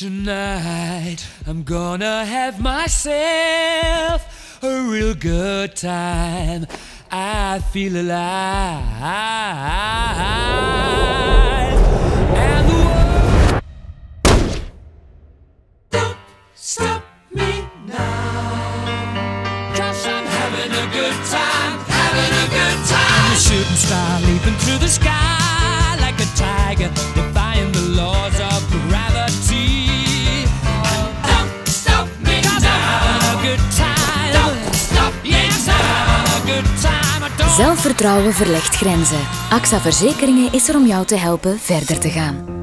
Tonight I'm gonna have myself a real good time. I feel alive. And the world don't stop me now. Cause I'm having a good time, having a good time. I'm a shooting star leaping through the sky Zelfvertrouwen verlegt grenzen. AXA Verzekeringen is er om jou te helpen verder te gaan.